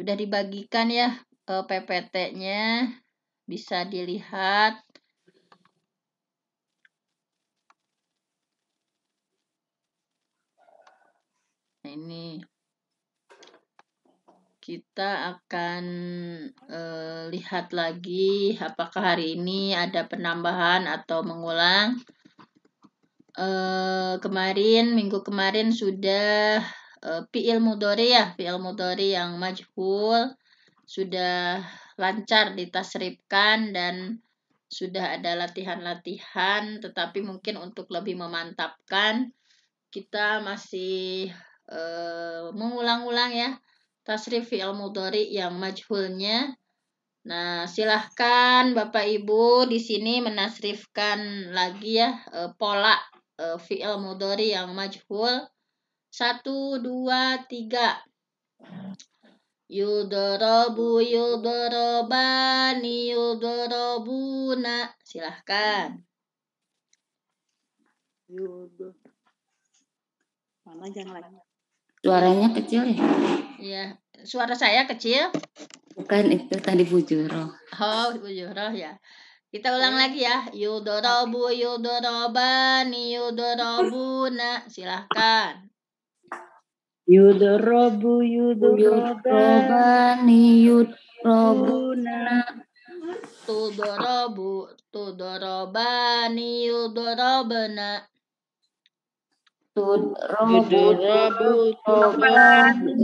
sudah dibagikan ya eh, PPT-nya bisa dilihat. Nah, ini. Kita akan eh, lihat lagi apakah hari ini ada penambahan atau mengulang. Eh, kemarin minggu kemarin sudah eh, fi'il mudhari ya, fi'il mudhari yang majhul sudah lancar ditasrifkan dan sudah ada latihan-latihan tetapi mungkin untuk lebih memantapkan kita masih uh, mengulang-ulang ya tasrif fi'il mudhari yang majhulnya. Nah, silahkan Bapak Ibu di sini menasrifkan lagi ya uh, pola uh, fi'il mudhari yang majhul. Satu, dua, tiga. Yudorobu, yudorobani, yudorobuna. Silahkan. Mana jangan lagi. Suaranya kecil ya? Iya, suara saya kecil. Bukan itu tadi Bujuro. Oh, Bujuro ya. Kita ulang lagi ya. Yudorobu, yudorobani, yudorobuna. Silahkan. Yudorobu, yudorobani, yudorobuna. Tudorobu, tudorobani, yudorobana. Tudrabu, tudrabuna.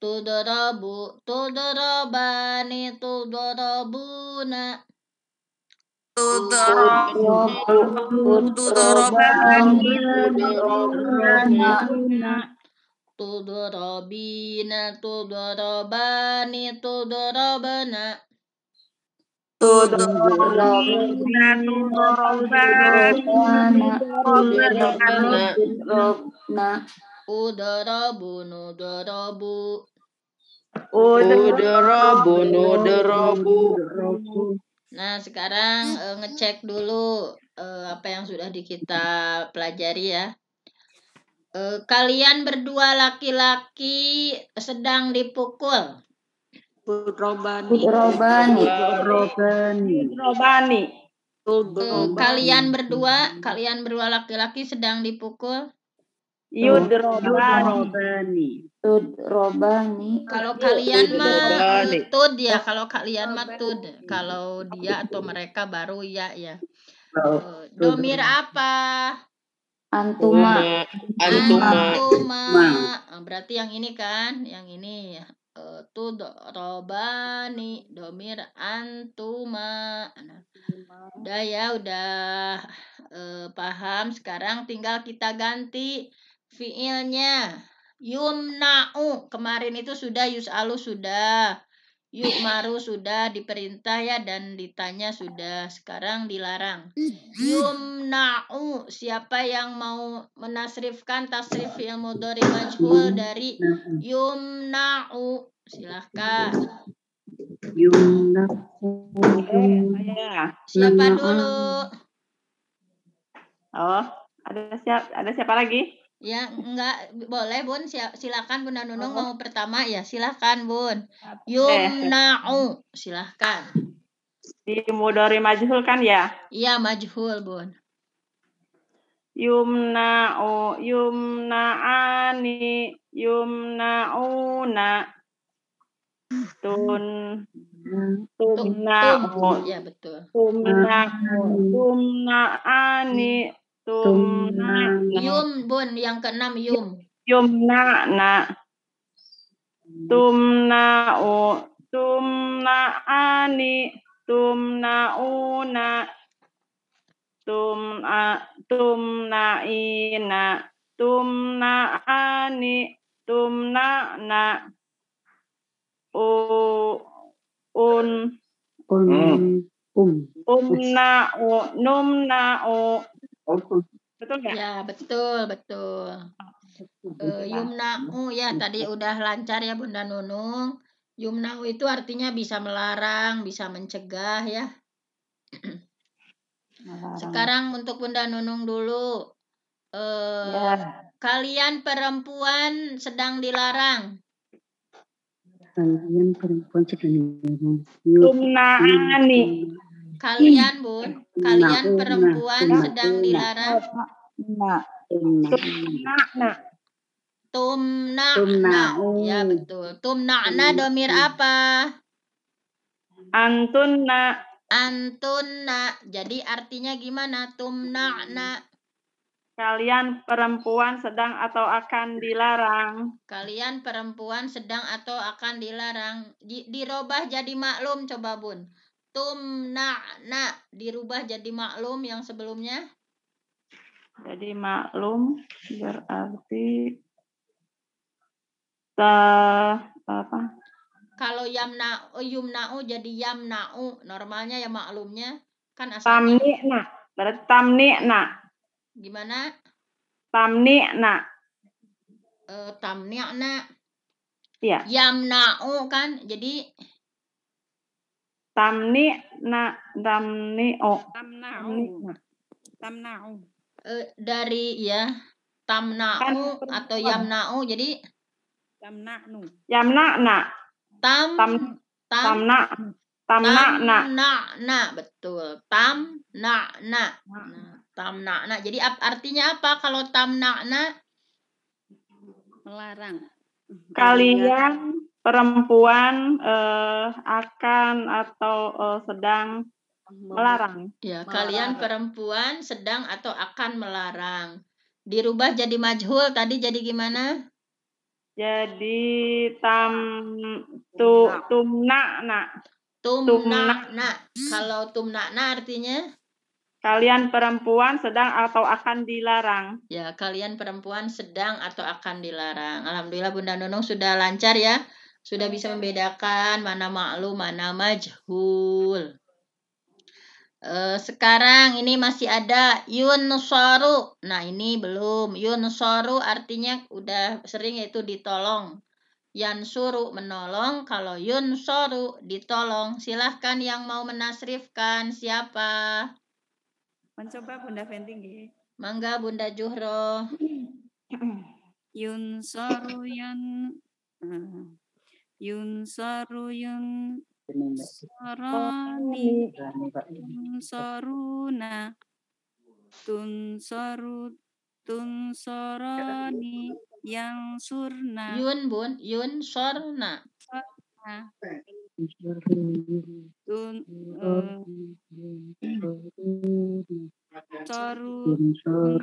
Tudorobu, tudorobani, tudorobuna. Tudorobina, tudorobani, tudorobana. Udarabu, nudarabu. Udarabu, nudarabu. Nah, sekarang eh, ngecek dulu eh, apa yang sudah di kita pelajari ya. Eh, kalian berdua laki-laki sedang dipukul. Putrobani. Putrobani. Putrobani. Putrobani. Kalian berdua, kalian berdua laki-laki sedang dipukul. Yudrobani. Tudrobani. Kalau kalian mah eh, tud ya, kalau kalian mah tud. Kalau dia atau mereka baru ya ya. Eh, domir apa? Antuma. Antuma. Antuma. Ah, Berarti yang ini kan, yang ini ya. Eh, tud robani domir antuma. Nah, udah ya, udah eh, paham. Sekarang tinggal kita ganti fiilnya. Yumna'u. Kemarin itu sudah yus'alu sudah. Yu'maru sudah diperintah ya dan ditanya sudah. Sekarang dilarang. Yumna'u. Siapa yang mau menasrifkan tasrif fi'il mudhari majhul dari yumna'u? Silahkan. Yumna. Saya. Siapa dulu? Oh, ada siapa? Ada siapa lagi? Ya, enggak boleh Bun. Silakan Bunda Nunung mau pertama ya. Silakan Bun. Yumna'u. Silahkan. Di mudori majhul kan ya? Iya majhul Bun. Yumna'u, yumna'ani, yumna'una. Tun, Tum, tumna'u, tum. Ya betul. tumna'u, tumna'ani, tumna'na. Yum Bun yang keenam yum. Yumna'na. Tumna'u, tumna'ani, tumna'una. Tum'a, tumna'ina, tumna'ani, tumna'na. U, un, Um. Um. umna'u, numna'u. Betul nggak? Ya betul betul. Eh, yumna'u ya tadi udah lancar ya Bunda Nunung. Yumna'u itu artinya bisa melarang, bisa mencegah ya. Sekarang untuk Bunda Nunung dulu. Eh Ya. Kalian perempuan sedang dilarang. Kalian perempuan sedang dilarang. Kalian, Bun. Kalian perempuan sedang dilarang. Na. Na. Tumna. Tumna'u. Ya, betul. Tumna'na domir apa? Antunna. Antunna. Jadi artinya gimana? Tumna'na. Kalian perempuan sedang atau akan dilarang. Kalian perempuan sedang atau akan dilarang. Di, dirubah jadi maklum coba bun. Tumna'na. Dirubah jadi maklum yang sebelumnya. Jadi maklum berarti ta apa? Kalau yamna yumna'u jadi yamna'u. Normalnya ya maklumnya. Kan asalnya Tamni'na. Berarti tamni'na. gimana? Tamni'na. Eh, tamni'na. Iya. Yamna'u kan. Jadi Tamni'na. Tamni'o. Tamna'u. Tamni'na. Tamna'u. eh, dari ya tamna'u Kan atau yamna'u. Jadi Tamna'nu. Yamna'na. tam Tam tam tamna. Tamna'na. Tamna'na, betul. Tamna'na. Nah, tamna'na. Jadi ap- artinya apa kalau tamna'na? Melarang. Kalian perempuan eh, akan atau eh, sedang melarang. Ya, Melarang. kalian perempuan sedang atau akan melarang. Dirubah jadi majhul tadi jadi gimana? Jadi tam tu tumna'na. Tumna'na. Kalau tumna'na artinya Kalian perempuan sedang atau akan dilarang. ya kalian perempuan sedang atau akan dilarang. Alhamdulillah Bunda Nunung sudah lancar ya. Sudah bisa membedakan mana maklum, mana majhul. Eh, sekarang ini masih ada yunsoru. Nah ini belum. Yunsoru artinya udah sering yaitu ditolong. Yansuru menolong. Kalau yunsoru ditolong. Silahkan yang mau menasrifkan siapa? Mencoba Bunda Fenty nggih. Mangga Bunda Juhro. Yunsaru yun eh, Yunsaru yun sarani tunsaruna tunsaru tunsarani yang surna. Yun bun. Yun sorna. tun eh, saru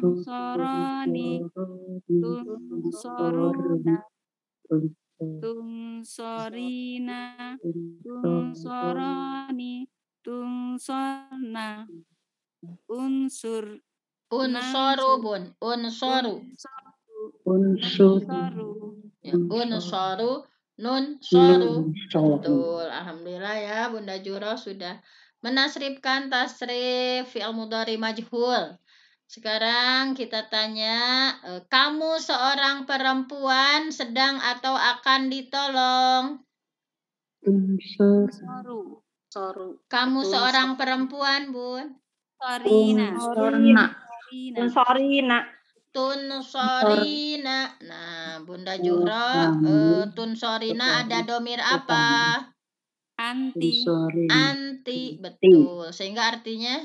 tunsarani tunsaruna tunsorani tunsona unsur Unsoru bun. Unsoru. Unsur. unsoru Ya, unsoru. Nun soru. Soru. Betul. Alhamdulillah ya Bunda Juro sudah menasrifkan tasrif fi'il mudhari majhul. Sekarang kita tanya, eh, kamu seorang perempuan sedang atau akan ditolong? Soru Soru. Kamu seorang perempuan, Bun. sorina Unsurna. sorina Unsorina. Tun sorina. Nah, Bunda Juhro, kamu. eh, tun sorina ada domir apa? anti. Anti, betul. Sehingga artinya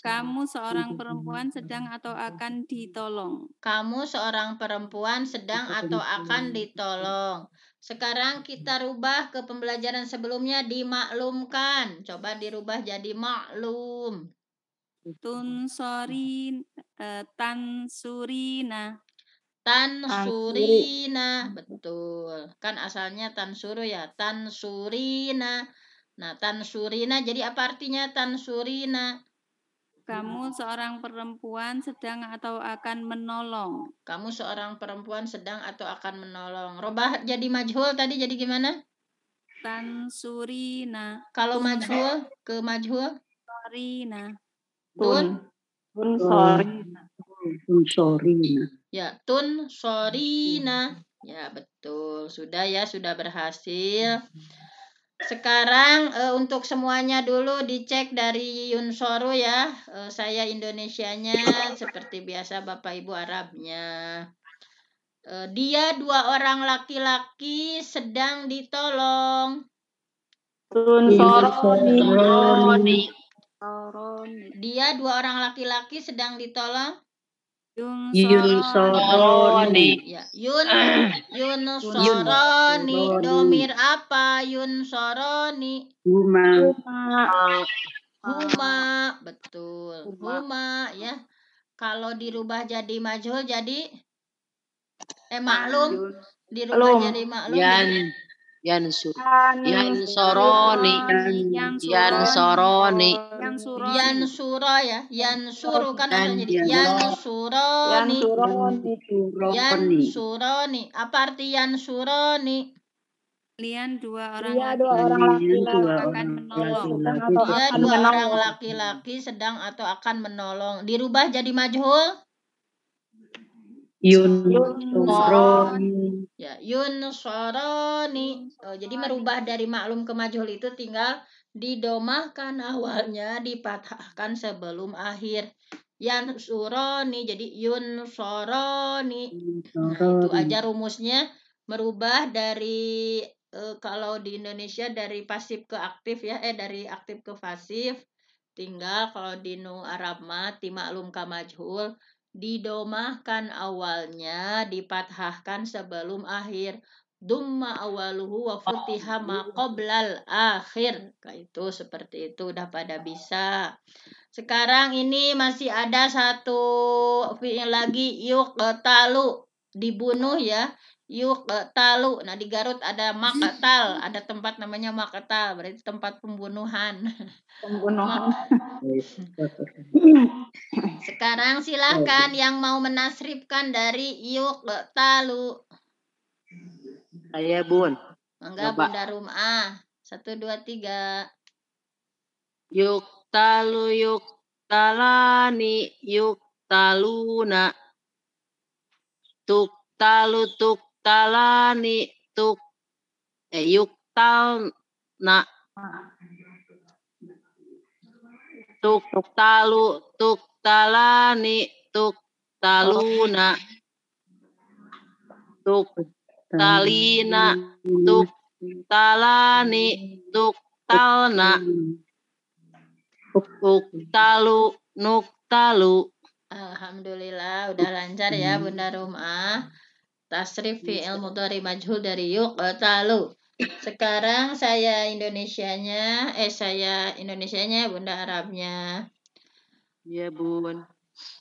kamu seorang perempuan sedang atau akan ditolong kamu seorang perempuan sedang atau akan ditolong. Sekarang kita rubah ke pembelajaran sebelumnya dimaklumkan. Coba dirubah jadi maklum. tunsorin eh, tansurina Tansurina, betul. Kan asalnya tansuru ya, tansurina. Nah, tansurina jadi apa artinya tansurina? Kamu seorang perempuan sedang atau akan menolong Kamu seorang perempuan sedang atau akan menolong. Robah jadi majhul tadi jadi gimana? tansurina Kalau majhul ke majhul? sorina Tun? Unsorina. Unsurina. Ya, tun sorina. Ya, betul. Sudah ya, sudah berhasil. Sekarang eh, untuk semuanya dulu dicek dari Yunsoru ya. Eh, saya Indonesianya seperti biasa Bapak Ibu Arabnya. Eh, dia dua orang laki-laki sedang ditolong. Soroni. Dia dua orang laki-laki sedang ditolong. Yun soroni. Ya, Yun Yun Soroni. Domir apa? Yun Soroni. Huma. Huma, betul. Huma. Ya. Kalau dirubah jadi majhul jadi eh maklum, dirubah jadi maklum. Yan jadi Yan sur Yan suro ya. Yan suru kan jadi yan Yan Yan suroni. suroni. Yan Suroni. suroni. Apa arti yan suroni? Kalian dua orang Dia dua orang laki-laki. akan orang menolong. akan dua orang menolong. laki-laki sedang atau akan menolong. Dirubah jadi majhul? Yun soroni. Ya, yun soroni. Oh, jadi merubah dari maklum ke majhul itu tinggal didomahkan awalnya, dipatahkan sebelum akhir. Yan suroni jadi yun soroni. Nah, itu aja rumusnya merubah dari eh, kalau di Indonesia dari pasif ke aktif ya, eh dari aktif ke pasif. Tinggal kalau di nu Arab mati maklum ka majhul didomahkan awalnya dipathahkan sebelum akhir. Dumma awaluhu wa futiha ma qoblal akhir. Itu seperti itu udah pada bisa. Sekarang ini masih ada satu fiil lagi yuk talu dibunuh ya yuk talu nah di Garut ada makatal ada tempat namanya makatal berarti tempat pembunuhan Pembunuhan. Sekarang silakan yang mau menasrifkan dari yuk talu. Saya bun Mangga. Bunda Rumah. Satu, dua, tiga. Yuk talu yuk talani yuk taluna Tuk talu tuk talani tuk eh yuk talna Tuk talu tuk talani tuk taluna Tuk talina tuk talani tuk talna tuk talu nuk talu Alhamdulillah udah lancar ya Bunda Rumah. Tasrif fi'il mudhari majhul dari yuk talu. Sekarang saya Indonesianya, eh saya Indonesianya Bunda Arabnya. ya bun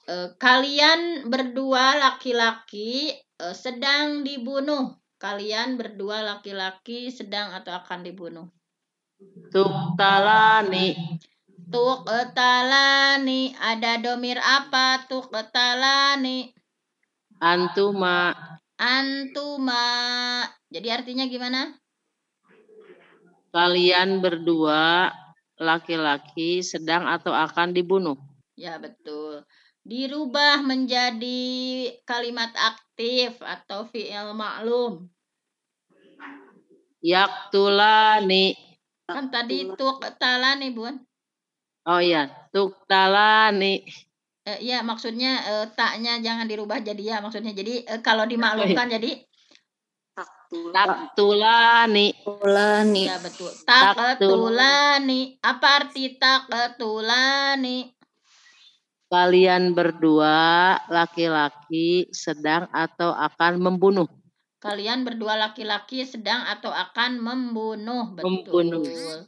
Eh, kalian berdua laki-laki eh, sedang dibunuh. Kalian berdua laki-laki sedang atau akan dibunuh. tuk talani Tuk talani ada domir apa? Tuk talani antuma antuma. Jadi artinya gimana? kalian berdua laki-laki sedang atau akan dibunuh Ya betul. Dirubah menjadi kalimat aktif atau fi'il maklum. yaktulani Kan tadi tuk talani, Bun. oh iya tuk Eh, ya maksudnya eh, taknya jangan dirubah jadi ya maksudnya. Jadi eh, kalau dimaklumkan jadi taktulani Tulani. ya betul. Taktulani. Taktulani. Apa arti taktulani? kalian berdua laki-laki sedang atau akan membunuh Kalian berdua laki-laki sedang atau akan membunuh. Betul. Membunuh.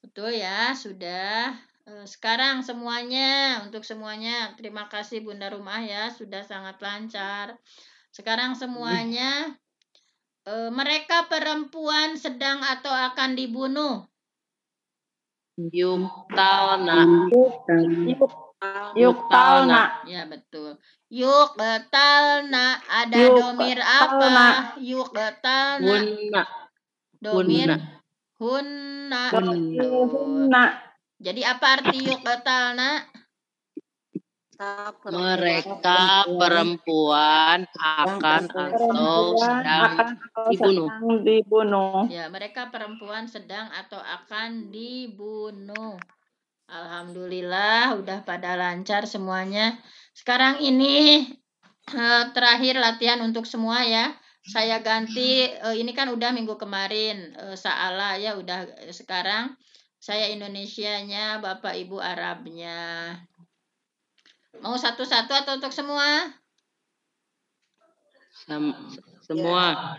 Betul ya, sudah. Eh, Sekarang semuanya, untuk semuanya, terima kasih Bunda Rumah ya, sudah sangat lancar. Sekarang semuanya, eh, mereka perempuan sedang atau akan dibunuh. yuktalna Yuk talna. Ya betul. Yuk betalna ada Yuk domir apa? betalna. Yuk betalna hunna domir hunna hunna. Betul. Jadi apa arti yuk betalna? Mereka perempuan akan atau Perempuan sedang akan atau dibunuh. sedang dibunuh. Ya, mereka perempuan sedang atau akan dibunuh. Alhamdulillah, udah pada lancar semuanya. Sekarang ini eh, terakhir latihan untuk semua ya. Saya ganti, eh, ini kan udah minggu kemarin, eh, Saala ya, udah sekarang saya Indonesianya, Bapak Ibu Arabnya. Mau satu-satu atau untuk semua? Sem- semua.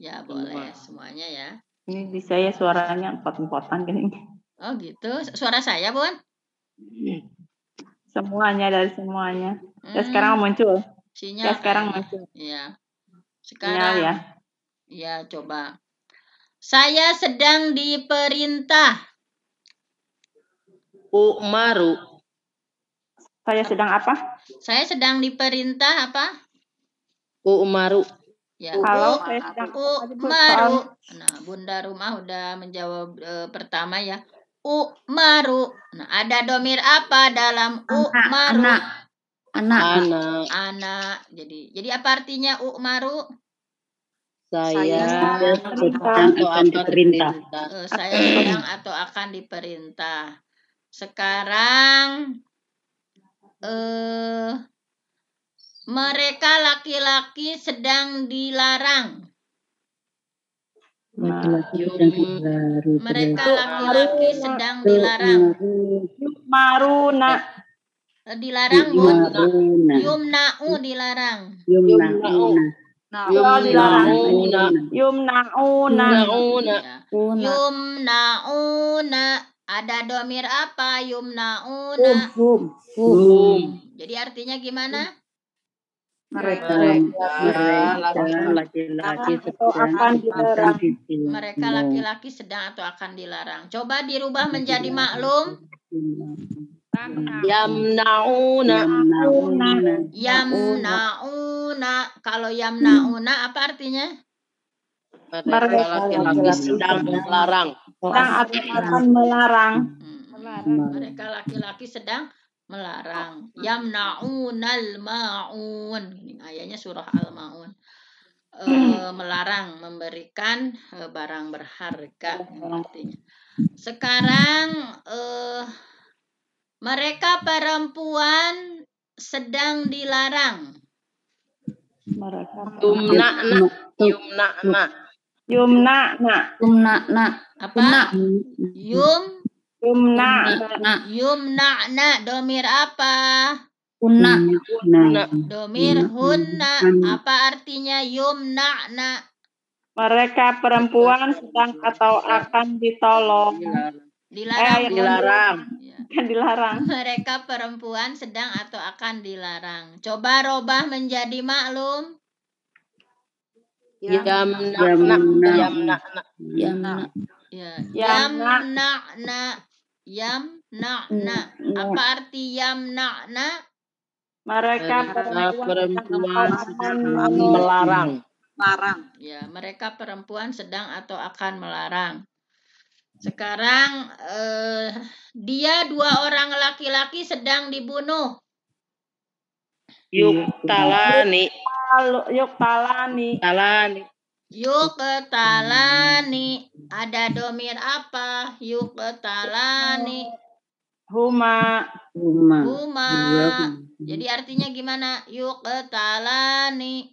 Ya, boleh semuanya ya. Ini di saya suaranya empat-empatan gini. Oh gitu, suara saya, Bun? Semuanya dari semuanya. Ya Hmm, sekarang muncul. sinyal Ya sekarang muncul. Iya. Sinyal Sekarang ya. ya coba. Saya sedang diperintah. Umaru. Saya sedang apa? Saya sedang diperintah apa? Umaru. Ya. Kalau U- saya sedang Umaru. Nah, Bunda Rumah udah menjawab eh, pertama ya. Umaru. Nah, ada domir apa dalam Umaru? anak. Anak. Anak. Anak. Jadi, jadi apa artinya Umaru? Saya sedang atau akan diperintah. Saya sedang atau akan diperintah. Sekarang eh mereka laki-laki sedang dilarang. Mereka laki-laki sedang dilarang. Maruna. Eh, Dilarang, Bun. Yumna'u dilarang. Dilarang. Yumnauna. Yumnauna. Yumnauna. Yumna'una. Ada domir apa? Yumna'una. Hum. Jadi artinya gimana? Mereka. laki-laki Atau akan dilarang. Mereka laki-laki sedang atau akan dilarang. Coba dirubah menjadi maklum. Yamnauna. Yamnauna. Kalau yamnauna apa artinya? Mereka laki-laki sedang melarang. Sedang atau akan melarang. Hmm. Mereka laki-laki sedang melarang. Yamnaunal maun. Ini ayatnya surah Al-Maun. Eh, melarang memberikan eh, barang berharga ini artinya. Sekarang eh, mereka perempuan sedang dilarang. Mereka. Yumna'na. Yumna'na. Yumna'na. Kumna na. Apa? Kumna. Yum Yumna. Na. yumna'na domir apa? Kuna. Domir hunna. Apa artinya yumna'na? Mereka perempuan sedang atau akan ditolong. Dilarang. Eh. Dilarang. Ya. Akan dilarang. Mereka perempuan sedang atau akan dilarang. Coba robah menjadi maklum. Yamna'na. Yamna'na. Yamna. Ya. Yamna. Yamna'na. Yamna'na. Apa arti yamna'na? Mereka Mereka perempuan sedang perempuan atau akan sedang melarang. Ya, mereka perempuan sedang atau akan melarang. Sekarang eh, dia dua orang laki-laki sedang dibunuh. Yuktalani. Yuk talani. Talani. Yuk talani. Ada domir apa? Yuk talani. Huma. Huma. Jadi artinya gimana? Yuk talani.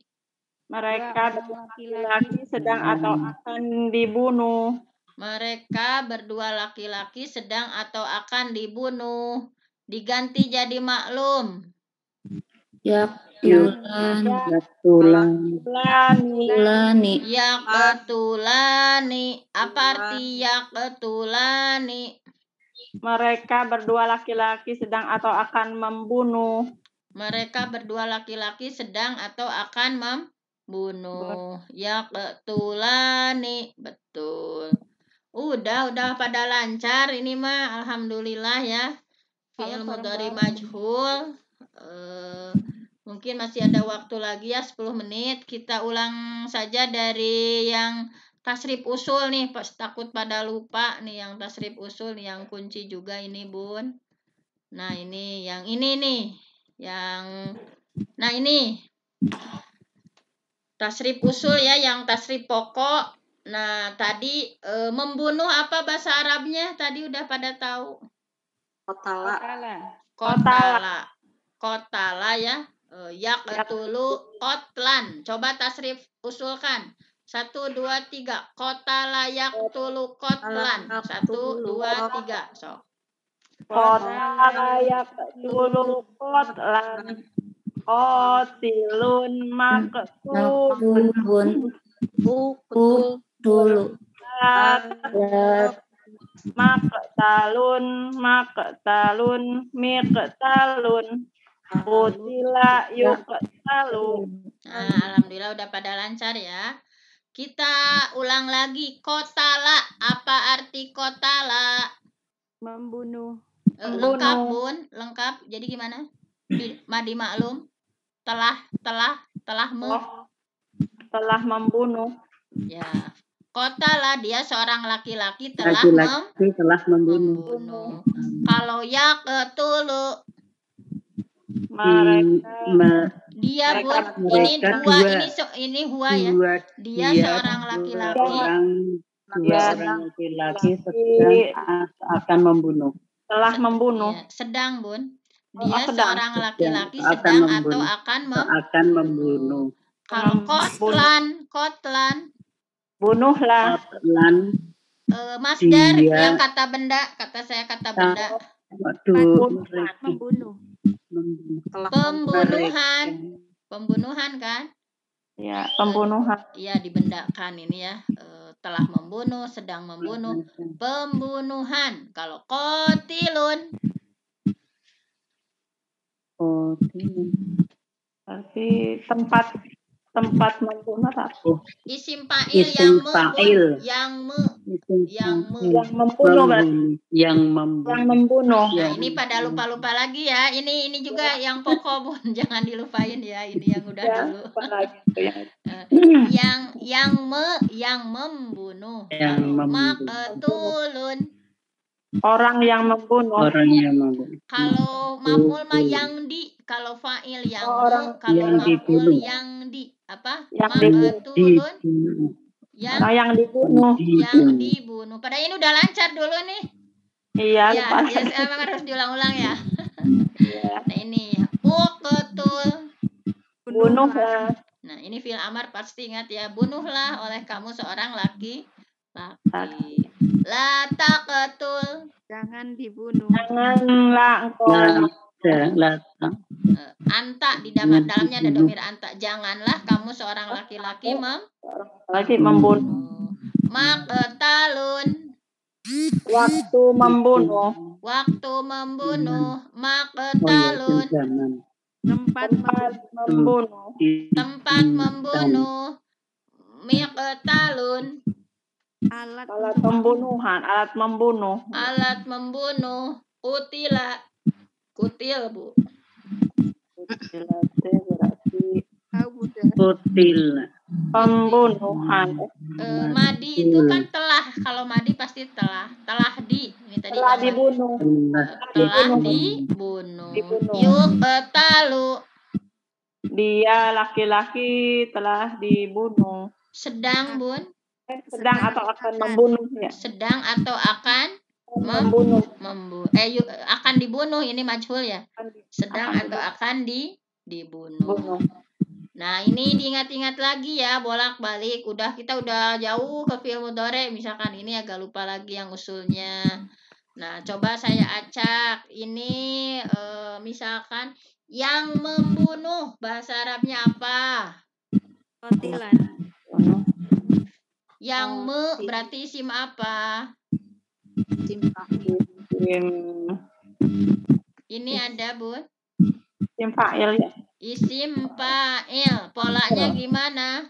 Mereka laki-laki sedang atau akan dibunuh. Mereka berdua laki-laki sedang atau akan dibunuh. Diganti jadi maklum. Yak. Yulan. Lani. Tulani. Ya ketulani. Apa arti ya ketulani? Mereka berdua laki-laki sedang atau akan membunuh. Mereka berdua laki-laki sedang atau akan membunuh. Ya ketulani. Betul. Udah, udah pada lancar ini mah. Alhamdulillah ya. Fi'il mudhari majhul. Eh, mungkin masih ada waktu lagi ya 10 menit. Kita ulang saja dari yang tasrif usul nih. Takut pada lupa nih yang tasrif usul nih yang kunci juga ini, Bun. Nah, ini yang ini nih. Yang nah ini tasrif usul ya, yang tasrif pokok. Nah, tadi eh, membunuh apa bahasa Arabnya? Tadi udah pada tahu. Kotala. Kotala. Kotala ya. Eh, Yaqtulu kotlan. Coba tasrif usulkan. Satu, dua, tiga. Kotala yaqtulu kotlan. Satu, dua, tiga. So. Kotala yaqtulu kotlan. Kotilun maktulun. Nakubun. Ku dulu. Maktalun, maktalun, miktalun. Kutila yuktalun. Nah, alhamdulillah udah pada lancar ya. Kita ulang lagi. Kotala. Apa arti kotala? Membunuh. Eh, Membunuh. lengkap bun, lengkap. Jadi gimana? Di- Madi maklum. Telah, telah, telah me. Oh, telah membunuh. Ya. Kotala dia seorang laki-laki telah mem- Laki-laki telah membunuh membunuh. Kalau ya ketulu Mereka me- dia Mereka- buat ini mereka dua dua. ini so- ini hua ya. dua Dia dia seorang laki-laki orang dua Dia orang laki-laki laki. sedang akan membunuh telah membunuh. Ya, sedang bun. Oh, Dia sedang. seorang laki-laki sedang atau akan mem akan membunuh Kalau Membunuh. kotlan, kotlan, Bunuhlah. lan eh, masdar Dia- yang kata benda, kata saya kata benda. waduh Membunuh. Membunuh Pembunuhan, pembunuhan kan? Ya, pembunuhan. Iya dibendakan ini ya. Eh, telah membunuh, sedang membunuh, pembunuhan. Kalau kotilun, oh Berarti tempat tempat membunuh apa? isim fa'il yang fa'il. Yang me, itu yang me. Yang membunuh berarti. yang Yang membunuh membunuh. Nah, Ya. ini pada lupa-lupa lagi ya. Ini ini juga yang pokok bun, jangan dilupain ya. Ini yang udah Ya, dulu. yang Eh, yang yang me yang membunuh. Yang Kalau membunuh. Maktulun. orang yang membunuh. orang yang membunuh Kalau maf'ul mah yang di, kalau fa'il yang Oh, orang kalau yang maf'ul yang. Apa? Yang dibunuh yang Orang yang dibunuh. yang dibunuh. Padahal ini udah lancar dulu nih. Iya, Ya, ya emang harus diulang-ulang ya. Iya. Nah ini uqtul. Bunuhlah. Nah, ini fil amar pasti ingat ya. Bunuhlah oleh kamu seorang laki laki. La taqtul. Jangan dibunuh. Janganlah engkau Eh, anta di dalam dalamnya ada domir anta. Janganlah kamu seorang laki-laki mem lagi membunuh. Maqtalun. Waktu membunuh. Waktu membunuh. oh Maqtalun. zaman Tempat membunuh. Tempat membunuh. Miqtalun. alat Alat pembunuhan. Alat membunuh. Alat membunuh. Kutila. Kutil, Bu. Berarti tahu Bunda. kutil pembunuhan. Eh, madi itu kan telah. Kalau madi pasti telah. Telah di. Ini tadi Telah dibunuh. telah telah dibunuh. dibunuh. Dibunuh. Yuk talu Dia laki-laki telah dibunuh. sedang bun, Eh, Sedang atau akan membunuh ya. sedang atau akan Membunuh. membu eh yu- akan dibunuh ini majhul ya. Sedang Akan atau akan di dibunuh. Bunuh. Nah, ini diingat-ingat lagi ya, bolak-balik. Udah kita udah jauh ke fi'il mudhari, misalkan ini agak lupa lagi yang usulnya. Nah, coba saya acak. Ini eh, misalkan yang membunuh bahasa Arabnya apa? Kotilan. Yang Oh, me berarti isim apa? Tim Ini ada, Bun. tim fa'il ya. Isim fa'il. Polanya gimana?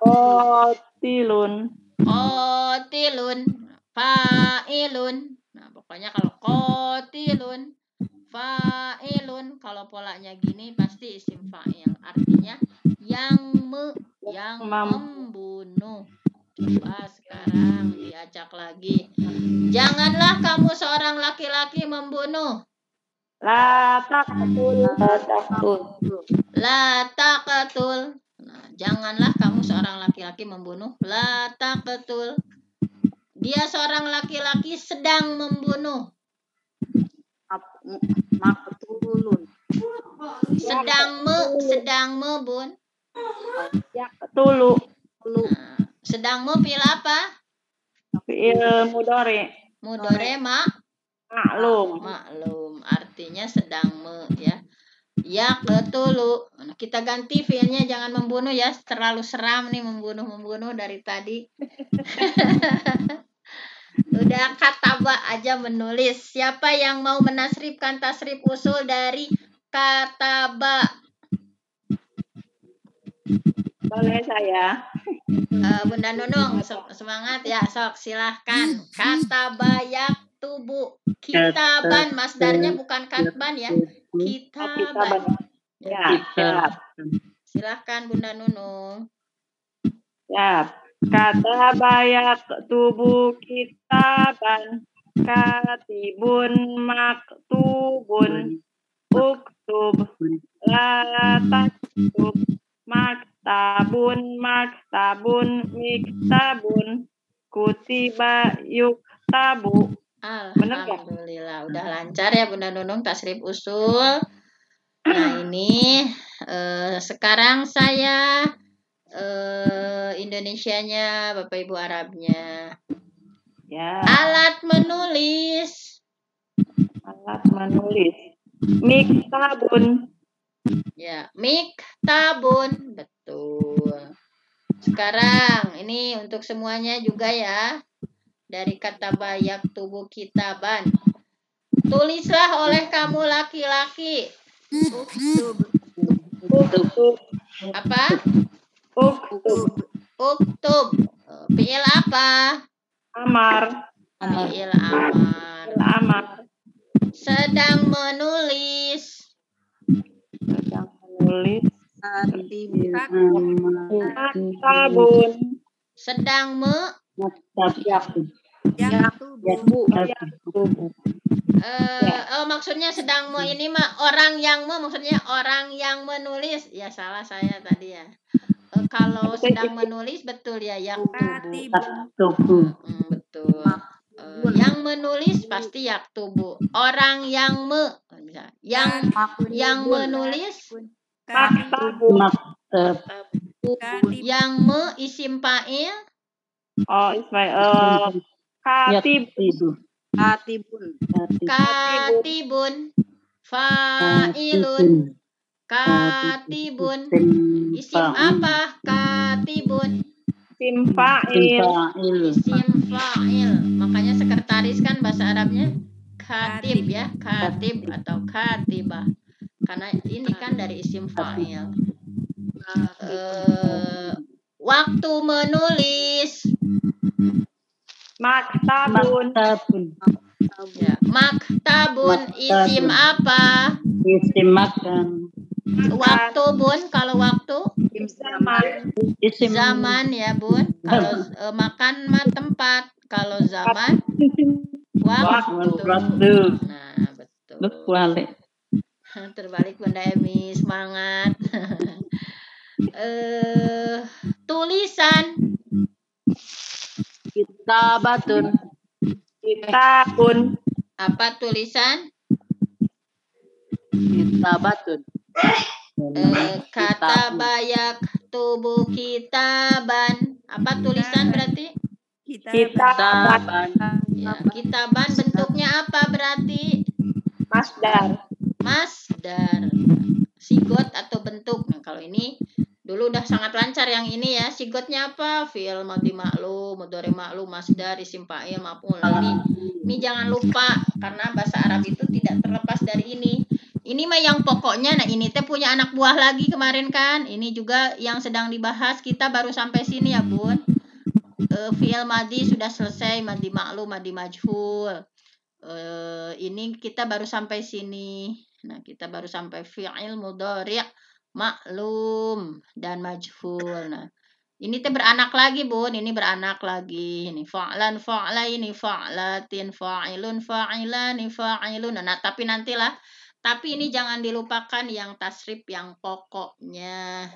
Kotilun. Kotilun. Fa'ilun. Nah, pokoknya kalau kotilun. Fa'ilun. Kalau polanya gini pasti isim fa'il. Artinya yang me, yang Mem- membunuh. Coba sekarang diacak lagi. Janganlah kamu seorang laki-laki membunuh. La taqtul. La taqtul. La taqtul. Nah, janganlah kamu seorang laki-laki membunuh. La taqtul. Dia seorang laki-laki sedang membunuh. Maqtulun. Sedang me, sedang me, Bun. Tulu. Nah, sedang me pil apa? Fi'il mudhari. Mudore ma, Maklum. maklum. Artinya sedang me, ya. Ya, betulu. Nah, kita ganti fiilnya jangan membunuh ya. Terlalu seram nih membunuh-membunuh dari tadi. Udah kataba aja menulis. Siapa yang mau menasrifkan tasrif usul dari kataba? Boleh saya. Eh, Bunda Nunung, se- semangat ya, sok silahkan. Kataba tubuh Kitaban, masdarnya bukan katban ya. Kita Kitaban. Ya, Kita. siap. Silahkan Bunda Nunung. Siap. Kata bayak tubuh kitaban. Katibun maktubun. Uktub. La taktub. Maktabun maktabun miktabun. Kutiba yuktabu. Bener nggak? Alhamdulillah, udah lancar ya Bunda Nunung tasrif usul. Nah ini eh, sekarang saya eh, Indonesianya, Bapak Ibu Arabnya. Ya, Alat menulis. alat menulis. Miktabun. Ya, miktabun. Betul. Sekarang ini untuk semuanya juga ya. Dari kata bayak tubuh kitaban. Tulislah oleh kamu laki-laki. Uktub. Apa? Uktub. Uktub. Fiil apa? Amar. Fiil amar. Amar. Sedang menulis. Sedang menulis. Maktabun. Maktabun. Sedang me eh, oh maksudnya sedang me ini mah orang yang me maksudnya orang yang menulis. Ya salah saya tadi ya. Eh, kalau sedang menulis betul ya yang. Hmm, betul. Eh, yang menulis pasti yak tubuh. Orang yang me bisa. Yang yang menulis Maktabun. Yang me isim fa'il Oh, Ismail. Katib. Yaktibu. Katibun. katibun fa'ilun. Katibun isim apa? Katibun Simfa'il. Simfa'il. isim fa'il. Makanya sekretaris kan bahasa Arabnya. Katib ya. Katib atau katibah karena ini kan dari isim fa'il Eh, waktu menulis Maktabun. Maktabun. ya maktabun isim apa Isim makan. waktu bun kalau waktu Zaman. Isim zaman ya bun kalau eh, makan mah tempat kalau zaman waktu Waktu. nah betul. terbalik bunda Emi semangat eh tulisan Kitabatun. Kitabun. apa tulisan Kitabatun. eh, kata bayak tubuh kitaban apa tulisan berarti Kitaban. ya kitaban bentuknya apa berarti Masdar. Masdar sigot atau bentuk. Nah kalau ini dulu udah sangat lancar yang ini ya. Sigotnya apa? Fi'il madhi maklum mudhari maklum masdar isim fa'il maf'ul. Nah, ini ini jangan lupa karena bahasa Arab itu tidak terlepas dari ini. Ini mah yang pokoknya nah ini teh punya anak buah lagi kemarin kan. Ini juga yang sedang dibahas kita baru sampai sini ya bun. Eh, fi'il sudah selesai madhi maklum madhi majhul. Eh ini kita baru sampai sini. Nah, kita baru sampai fi'il mudhari' maklum dan majhul. Nah, ini teh beranak lagi, Bun. Ini beranak lagi. Ini fa'lan fa'la ini fa'latin fa'ilun fa'ilani fa'ilun. Nah, tapi nantilah Tapi ini jangan dilupakan yang tasrif yang pokoknya.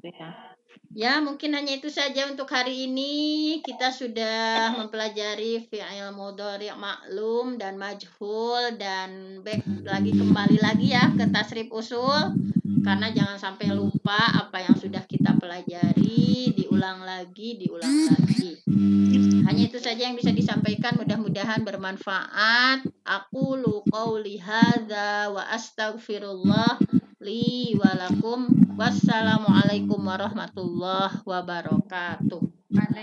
Ya. Ya, mungkin hanya itu saja untuk hari ini. Kita sudah mempelajari fi'il mudhari' maklum dan majhul dan back lagi kembali lagi ya ke tasrif usul karena jangan sampai lupa apa yang sudah kita pelajari, diulang lagi, diulang lagi. Hanya itu saja yang bisa disampaikan, mudah-mudahan bermanfaat. Aku lu qauli hadza wa astaghfirullah li wa lakum. Wassalamualaikum warahmatullahi wabarakatuh.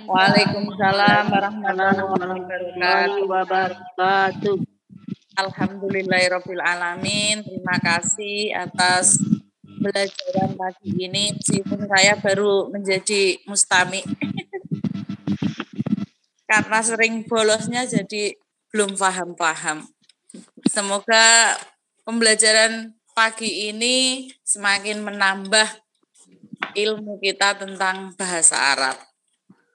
Waalaikumsalam warahmatullahi wabarakatuh. Alhamdulillahirabbil alamin. Terima kasih atas pembelajaran pagi ini meskipun saya baru menjadi mustami. Karena sering bolosnya jadi belum paham-paham. Semoga pembelajaran pagi ini semakin menambah ilmu kita tentang bahasa Arab.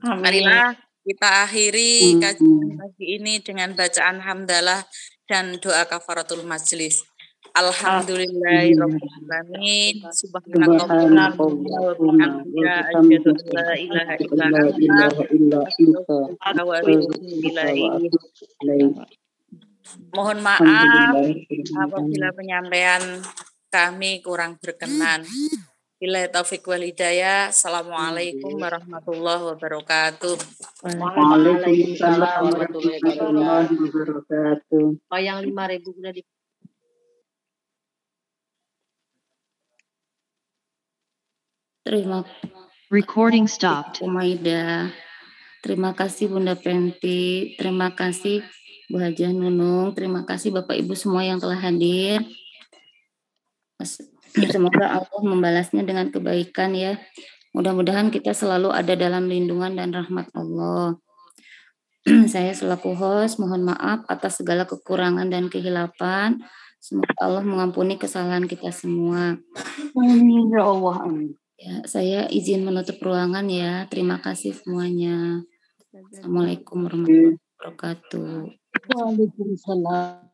Marilah kita akhiri kajian pagi ini dengan bacaan hamdalah dan doa kafaratul majlis. Alhamdulillahirrahmanirrahim. Subhanakallahumma wa Mohon maaf apabila penyampaian kami kurang berkenan. Bila taufik wal hidayah. Assalamualaikum warahmatullahi wabarakatuh. Waalaikumsalam warahmatullahi warahmatullahi wabarakatuh. Oh, yang 5000 sudah di Terima Recording stopped. Umaida. Terima kasih Bunda Penti. Terima kasih Bu Hajah Nunung. Terima kasih Bapak Ibu semua yang telah hadir. Semoga Allah membalasnya dengan kebaikan ya. Mudah-mudahan kita selalu ada dalam lindungan dan rahmat Allah. Saya selaku host mohon maaf atas segala kekurangan dan kehilapan. Semoga Allah mengampuni kesalahan kita semua. Amin ya Allah. Ya, saya izin menutup ruangan ya. Terima kasih semuanya. Assalamualaikum warahmatullahi wabarakatuh. Waalaikumsalam.